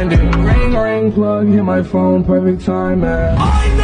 find it. Ring, ring, plug, hit my phone, perfect time, man.